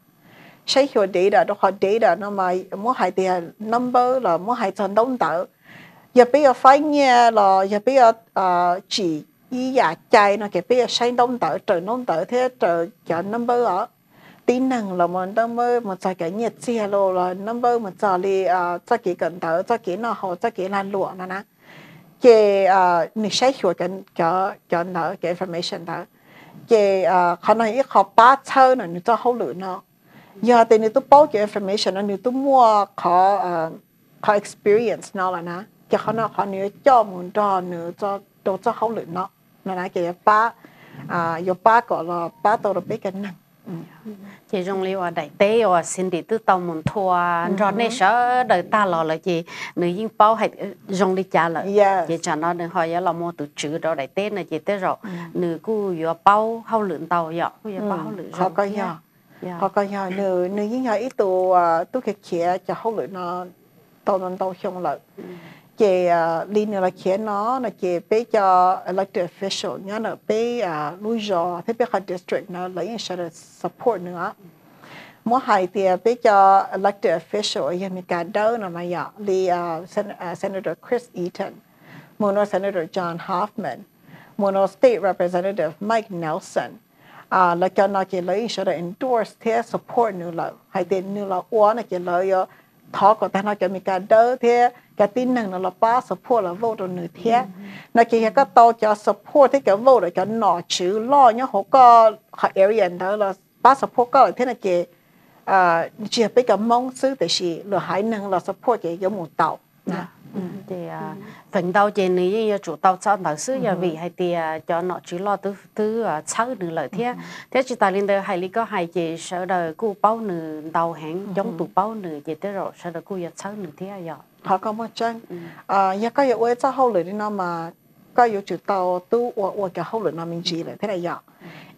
S3: sai hiệu data đó họ data nó mà muốn hay thì number là muốn hay chọn đông đỡ giờ bây giờ phải nghe là giờ bây giờ à chỉ ý giả chạy nó cái bây giờ sai đông đỡ trời đông đỡ thế trời cho number ở tính năng là một number một cho cái nhiệt chia lô là number một cho đi à cho cái cần đỡ cho cái nó họ cho cái lan lụa nó nè cái à ờ, mình sẽ hiểu cái cái cái nó cái information đó. Cái à ờ, khả năng ít học ba chơi nó nó hậu lửa nó. Giờ thì nó tôi bao cái information nó nó tôi mua có à có experience nó là nè cái khả năng khả năng cho muốn cho nó cho cho cho hậu lửa nó. Nó là cái ba à có ba gọi là ba tôi được biết cái năng
S1: chị dùng liu ở đại tế ở xin đi từ tàu muốn thua rồi nên sợ đời ta lo là chị. Nữ yên bao hay dùng đi trả lại chị cho nó đừng hỏi là mua từ chữ đó đại tế này chị tế rồi. Nữ cô vừa bao hao lượng tàu vậy cô vừa bao hao lượng
S3: họ có nhau họ có nhau nữ nữ yên hay ít tụ tụ cái kia cho hao lượng nó tàu nó tàu xong lại chị à, đi nữa là khiến nó, là chị bé cho elected official nhớ là bé lui à, rồi thế bé khai district nó lấy những sự support nữa. Mỗi hai thì à, bé cho elected official ở mình cả đâu nó mà giờ dạ, đi Senator Chris Eaton mono Senator John Hoffman mono State Representative Mike Nelson à là cho nó chỉ lấy sự endorse thế, support nữa là, hai thì nữa là uống là chỉ lấy thọ của ta nó cho mình cả đâu thế cái tin năng là ba support là vô đồ nửa thế. Nó chỉ cái tàu cho support thế cái vô đồ cho nọ chữ lo nhá họ có họ area đó là ba support có thế là cái à chỉ biết cái mong sư thì là là hải năng là support cái cái một tàu.
S1: Thì phần đầu trên này chủ tàu cho đạo sư giờ vì hay thì cho nó chỉ lo từ từ sáu nửa lời thế. Thế chỉ ta lên đây hay lý có hai chị sợ đời cô bao nửa đầu hẹn giống tụ bao nửa chị tới rồi sợ đời cô giờ sáu nửa thế giờ
S3: họ có một chân à giờ cái yếu cho hậu lửa đi nó mà cái yếu chủ tàu tu và và cái hậu lửa nó mình chỉ là thế này giờ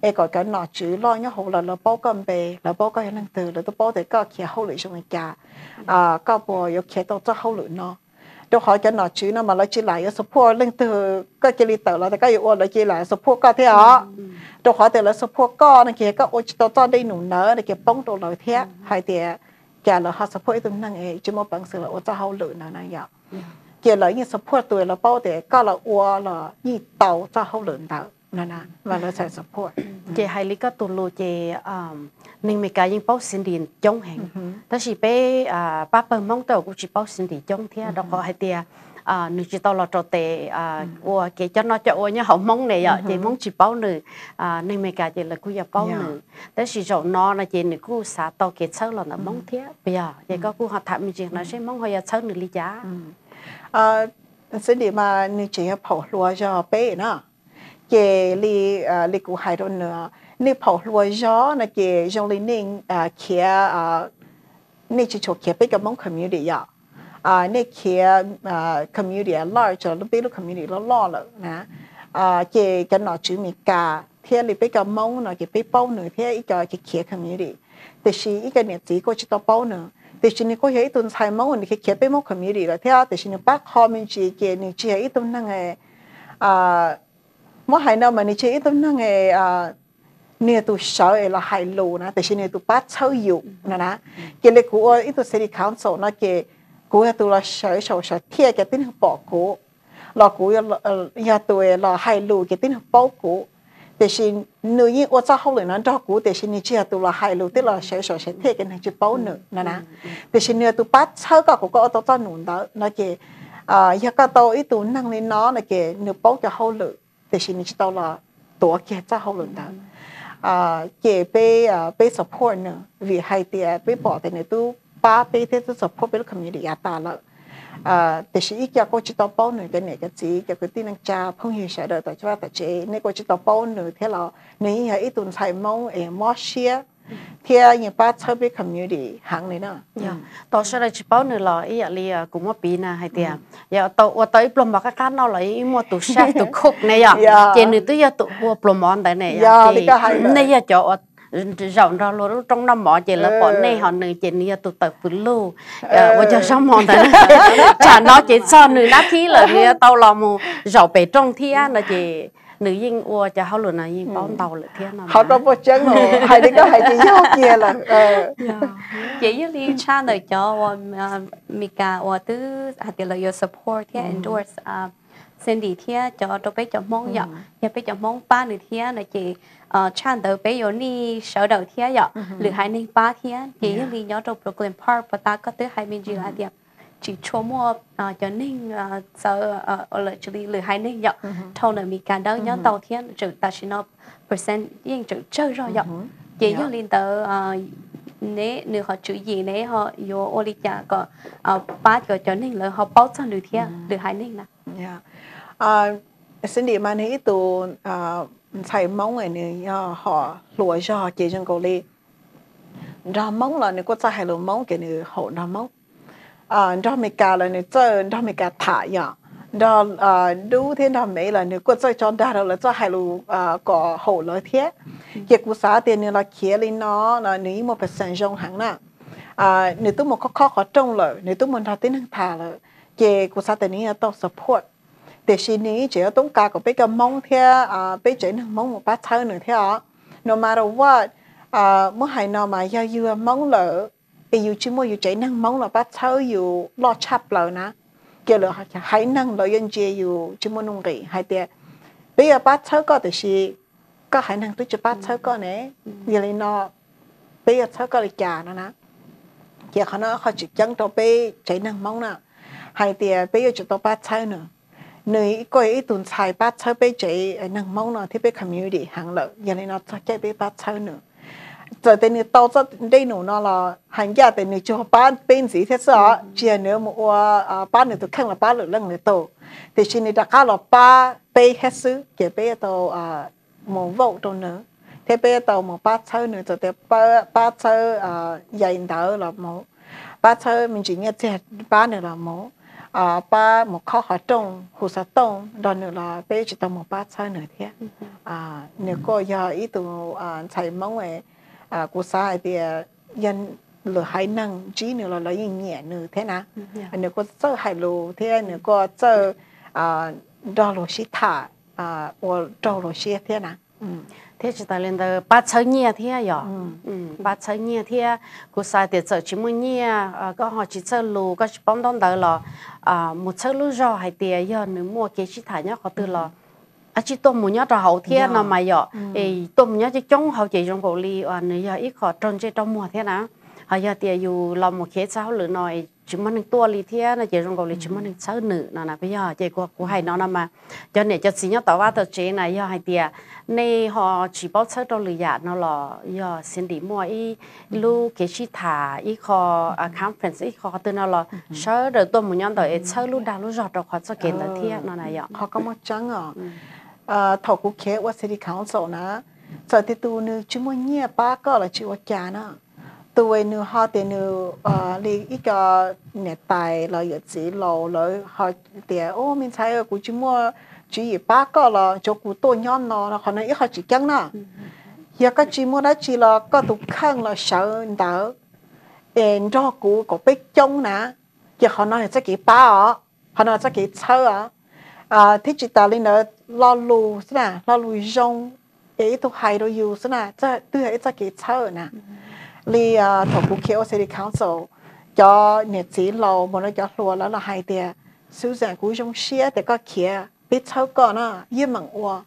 S3: ai gọi cái nọ chữ lo nhá hậu là là bao cầm bề là bao cái năng từ là tôi bao để cái kia hậu lửa trong cả à cái bộ yếu kia tàu cho hậu lửa nó đâu hỏi cái nọ chữ nó mà lấy chỉ lại support lên từ cái chỉ li tờ là cái yếu lấy chỉ lại support cái thế à đâu hỏi từ là support cái này kia cái ô tàu cho đây nụ nở này kia bông đồ lời thế hay thì kia là họ support tụi năng ấy chỉ một bằng sự là ô cho hậu lửa nào này vậy kia là những support tuổi là bao để cái là ô là như tàu cho hậu lửa đó nè nè và nó sẽ support
S1: chị hay lý các tụi lô chị nên mình cái những bao xin điện chống hàng đó chỉ bé ba phần mong tàu cũng chỉ bao xin điện chống thế đó có hai tia à nữ chỉ tao là trò tệ à của cái cho nó cho ô nhá họ mong này ạ chị mong chỉ bao nữ. À nên mình cái chị là cứ giờ bao nữ. Đó là rồi nó là chị nữ cứ xả tao cái sâu là nó mong thế bây giờ chị có cứ họ thạm mình chị nó sẽ mong họ giờ sâu nữ lý giá.
S3: À sẽ để mà nữ chỉ học lúa cho bé nữa chị li li cũng hay rồi nữa. Nữ học lúa cho là chị trong li nên à kia à nữ chỉ cho kia bé cái mong community ạ à nè kia à community at large là biết là community là lo là nè à cái cái nó chữ mi cả thế là biết cái mong nó chỉ biết bao nữa thế ít cho cái kia community thì chỉ ít cái này chỉ có chỉ tao bao nữa thì chỉ có hệ tuần sai mong cái kia biết mong community là thế thì chỉ bác họ mình chỉ cái này chỉ ít tuần năng cái à mỗi hai năm mà này chỉ ít tuần năng cái à nè tu sợ là hai lô nè thì chỉ nè tu bắt sâu dụ nè nè cái này của ít tu city council nó cái cú ya tu là sợ sợ sợ thiệt cái tin bỏ cú lo cú ya ya tu lo hai lù cái tin bỏ cú để xin nữ nhân ở trong hậu nó cho cú để xin như chưa tu là hai lù, tức là sợ sợ sợ thiệt cái này chỉ bỏ nữa nè nè để xin nữ tu bắt sau cả cú có ở trong nụ đó nó chỉ à ya cái tàu ít tu năng lên nó là cái nữ bỏ cho hậu lù để xin chỉ tao là tổ kia trong hậu lù đó. À chỉ bị à bị support nữa, vì hai tiệt bị bỏ thì này tu 巴贝这这做破贝可米里亚大了。呃，但是伊家过去到包女个那个子，叫个啲人家朋友晓得，大家大家那个去到包女，他老你也一顿菜毛诶毛些。thì những ba cháu biết community hàng này nữa. Dạ. Tao sẽ là chỉ bảo nữa là ý là cũng một bên là hay tiền. Giờ dạ, tao và tao ít plom bạc cái nó
S1: là ý mua tủ sách tủ khúc này à. Chỉ nữa tụi giờ tụ mua plom món đấy này. Giờ này giờ cho วอีปลอมบอกกันเราเลยอีมัวตัวเชฟตัวคุกเนี่ยเจนึกตัวอย่าตัววัวปลอมอนแต่เนี่ยเนี่ยอย่าจ่อ rộng ra luôn trong năm mỏ chỉ là bọn này họ nữ chỉ nia tụ tập phụ lu và cho xong mòn thế chả nó chỉ cho nữ đá khí là nia tàu lò mù rộng bể trong thia là chỉ nữ yên ua cho họ luôn là yên bón tàu lại thiên
S3: họ có một chân rồi hay đi có hay chỉ yêu kia là
S2: chỉ với liên cha đời cho mika và tứ hạt tiền là your support here endorse xin đi thia cho tôi bé cho mong vậy nhà bé cho mong ba nữ thia là chị chan đầu bé yo ni sở đầu thia vậy lửa hai ninh ba thia chị những lý nhớ trong Brooklyn Park và ta có tới hai bên gì là điểm chỉ cho mua cho ninh sợ ở lại chỉ lửa hai ninh vậy thâu là mình càng đâu nhớ tàu thia chữ ta chỉ nó percent nhưng chữ chơi rồi vậy chị những liên tờ nếu nếu họ chữ gì nếu họ yo oli cha có ba cái cho ninh là họ bao cho lửa thia lửa hai ninh nè.
S3: À xin đi mà này tụ phải mong ấy nè họ lúa cho họ chỉ trong cô li ra mong là nè có chạy hay lúa mong cái nè họ ra mong à ra mấy cả là nè chơi ra mấy cả thả nhở đó à đủ thế nào mấy là nè có chơi cho đa là chơi hay lúa à có họ lùa thế việc cú xã tiền nè là kia lên nó là nè một phần trong hàng nè à nè tôi một khó khó khó trong rồi nè tôi muốn thà tiếng thả rồi cái cú xã tiền nè tao support để xin ní chỉ có tống cả của bây giờ mong thế à bây giờ mong một bát thơ nữa thế no matter what à mỗi hai nó mà giờ vừa mong lỡ bây giờ chỉ mỗi giờ chỉ năng mong là bát thơ giờ lo chắp lỡ nè. Giờ là hãy năng lỡ yên chế giờ chỉ mỗi nông kỳ hai tiệt. Bây giờ bát thơ có thì xí có hãy năng tôi chỉ bát thơ có nè. Giờ là nó bây giờ thơ có là già nó nè. Giờ nó họ chỉ chẳng cho bây chỉ năng mong nè. Hai tiệt bây giờ chỉ tôi bát thơ nữa nơi có ý tuần xài bát chơi bây chế nâng mong nó thì bây community hàng lợi giờ này nó cho chơi bây bát chơi nữa giờ tên này tao cho đây nụ nó là hàng gia tên này cho bán bên gì thế sao chỉ nếu mà à bán này tôi khen là bán được lần này tổ thì chỉ này đã là ba bây hết sức chỉ bây tàu à một vụ đâu nữa thế bây tàu một bát chơi nữa rồi thì ba bát chơi à dạy đỡ là một bát chơi mình chỉ nghe chơi bán nữa là một à ba một kho họ trồng hồ sa tông đó nữa là bé chỉ tông một ba sai nữa thế à nếu có giờ ý tụ à chạy mong ấy à cô sai thì dân lừa hai năng chỉ nữa là lấy nhẹ nữa thế nào nếu có chơi hai lô thế nếu có chơi à đó là sĩ thả à hoặc đó là sĩ thế nào
S1: thế chỉ ta lên đó ba chơi nhẹ thế à ừ. Ba chơi nhẹ thế cô sai thì chơi chỉ muốn nhẹ có họ chỉ chơi lù có chỉ bấm đón đỡ là à một chơi lù rồi hay thì giờ nếu mua cái chỉ thả nhá họ từ là à chỉ tôm muốn nhá cho hậu thế nó mà giờ ê tôm nhá chỉ chống hậu chỉ trong cổ ly à nếu giờ ít họ trồng chơi trong mùa thế nào? Họ giờ thì dù làm một cái cháu lửa nồi chúng mình tua li thế là chỉ trong cổ ly chúng mình cháu nữ. Nó là bây giờ chỉ có của hai nó mà. Cho nên cho xin nhá tao vào tao chế này giờ hay thì nên họ chỉ bảo chơi trong lửa nó là giờ xin đi mua ý lu cái chi thả ý họ conference ý họ từ nó là sợ rồi tôi muốn nhận tới chơi lu đào lu giọt rồi họ cho cái là thế nó này giờ
S3: họ có một trắng à à thầu cụ kế của city council na giờ thì tu nữ chúng mình nhẹ ba cái là chịu trả na tôi nu họ thì nu ờ li ít cho nét tài là yết chỉ lộ họ thì ô, mình thấy ở cũng chỉ chỉ ba cái là cho cụ tôi nhon nó họ nói ít họ chỉ chăng nè cái chỉ mua đó chỉ là có tụ khăn là sợ đỡ. Em cho cụ có biết chống nè, giờ họ nói sẽ kỹ ba à, họ nói sẽ kỹ chơi à. à thì chỉ ta lên đó lo lù nào lo lù rong ấy tôi hay đâu yêu thế nào chứ tôi ấy nè li à thầu cụ city council cho nhiệt sĩ lầu, một nó cho lùa là là hai tiền sử dụng cú trong xe để có kia biết cháu có nó yên mặn ua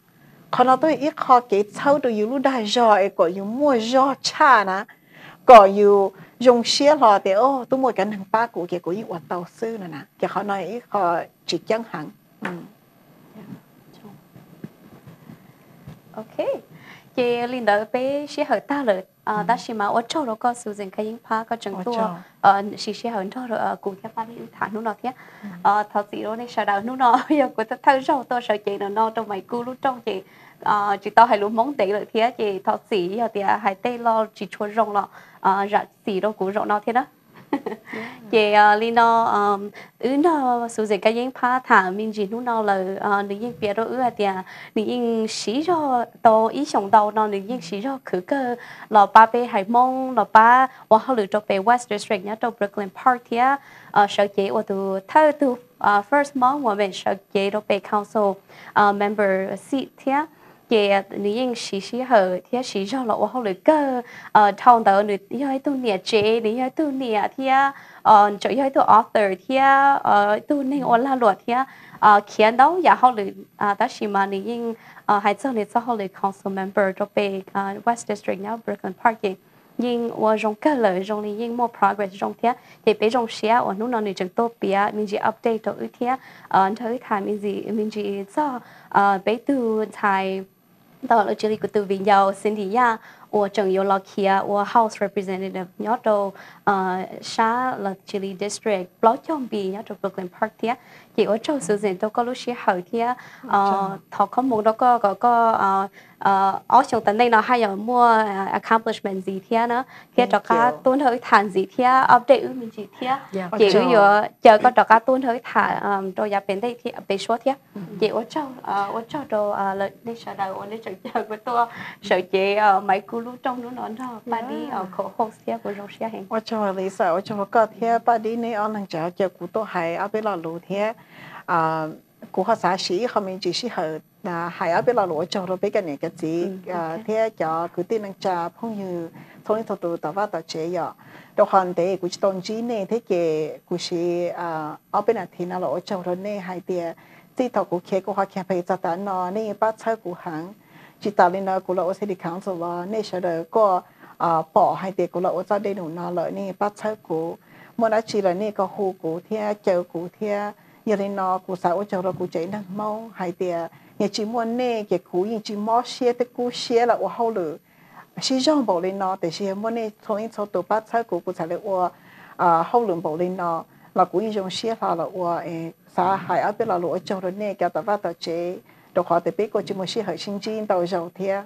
S3: còn nó tôi ít khó cái cháu tôi yêu lúc đại rồi có yêu mua gió cha nè có yêu dùng xe lò để ô, tôi mua cái thằng ba cụ kia của yêu hoạt tàu sư nè nè. Cái họ nói ít khó chỉ chân hạn ừ.
S2: ok. Chị Linda bé sẽ hỏi ta rồi à ta chỉ mà ở chỗ đó có sử dụng cái những pha có chẳng tua ờ chỉ sẽ hỏi đó rồi cùng cho ba đi thả nó nó thế ờ thật sự đó này sao đâu nó nó giờ của ta thay rồi tôi sợ chị nó nó trong mày cú lúc trong chị ờ chị tao hay lúc mong tỷ rồi thế chị thật sự giờ thì hay tê lo chỉ chua rong lo ờ rạ xì đâu cũng rộng nó thế đó chị ờ, lino ứ ừ, nó sử dụng cái những phá thả mình chỉ lúc nào là ờ, nữ những biết đó ứ thì à, nữ những sĩ cho to ý sống đầu nó, nữ những sĩ cho cứ cơ. Là ba bê hải mông là ba và họ lựa chọn về West District nhá, trong Brooklyn Park thì ờ, sở chế ở từ thơ từ first month 我们 sở chế đó về council member seat thì chị nữ yên sĩ sĩ hở thì sĩ cho lộ họ lựa cơ. Ờ thằng đó nữ yêu tu nịa chế nữ yêu tu nịa thì ờ cho yêu tu author thì ờ tu nên ở la luật thì ờ khiến đâu ya họ lựa à ta chỉ mà nữ yên ờ hay cho nữ cho họ lựa council member cho về ờ, West District nhau Brooklyn Park nhưng ở trong cái lời trong này nhưng more progress trong thế, thì bây trong xe ở nút nào nữ chúng tôi bia mình chỉ update tới thế ờ thời thời mình gì, mình chỉ cho ờ bây từ thời tao là chỉ của từ viên giàu xin thì ya 我正有了 kia 我 House Representative nhớ đâu ờ xã là Chile District block trong bị nhớ đâu Brooklyn Park thế chị ở trong sự kiện tôi có lúc xí hậu thì ờ thọ có muốn đó có có có ờ ờ ở trong tận đây nó hay là mua accomplishment gì thế nữa khi cho cả tuân hơi thản gì thế update mình gì thế chị ví dụ chờ có cho cả tuân hơi thản rồi giờ bên đây thì bên số thế chị ở trong ở trong đồ lợi đi sợ đầu ở đây chờ của tôi sợ chị mấy lúc trong nó nó ba đi ở khổ khổ xe của rong xe hàng
S3: ở trong lý sở ở trong có thế. Ba đi này ở lần chờ chờ của tôi hay ở bên là lù thế. À của họ xã sĩ họ mình chỉ sĩ họ là hay ở bên là lù trong rồi bên cái này cái gì. À thế cho cứ tin năng trà phong như thông thông tụ tao vào tao chế rồi đồ hoàn để của tôn chỉ này thế cái của sĩ à ở bên là thì nó lù trong rồi này hay tiền tí thầu của kia của họ kia phải cho ta nó này bắt chơi của hàng chỉ ta lên nói của là sẽ đi council và nên sẽ được có à bỏ hai tiền của là ở đây nó nó lợi nên bắt 车 của mà nó chỉ là nên có hồ của thia chờ của thia giờ lên nào của sao ở chờ là của chạy năng mau hai tiền như chỉ muốn này cái cú như chỉ mò xe tới cú xe là ô hậu lử xí rong bảo lên nó, để xí muốn nè thôi bắt tổ bắt 车 của của chạy lại ô à hậu lử bảo lên nó là cú nhìn rong xe là ô ở xã hải ở bên là lỗ chờ rồi này cái tao vắt tao chế đồ khó tế biết của chúng mình sẽ hỏi sinh chi đầu dầu thia.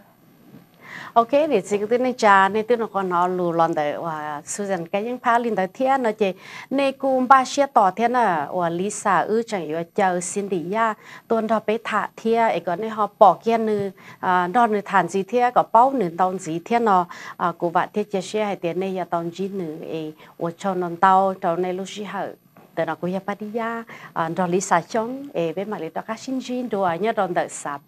S1: Ok, thì chỉ cái này cha này tức là con nó lù lòn tại và Susan cái những phá liên tại thiên nó này cũng ba xe tỏ thiên à và Lisa ư chẳng yếu chờ xin tuần đó bé thả này họ bỏ kia nữ à, đòn nữ thản gì thiên có bao nữ tông gì thiên nó à cô thiết chia sẻ hay tiền này ya gì nữ ấy cho nó tao tao này lúc gì từ nó cũng ya bắt đi ya à đó Lisa chong. Ấy bên mà lấy đó các sinh viên đồ nhớ đó đợi xả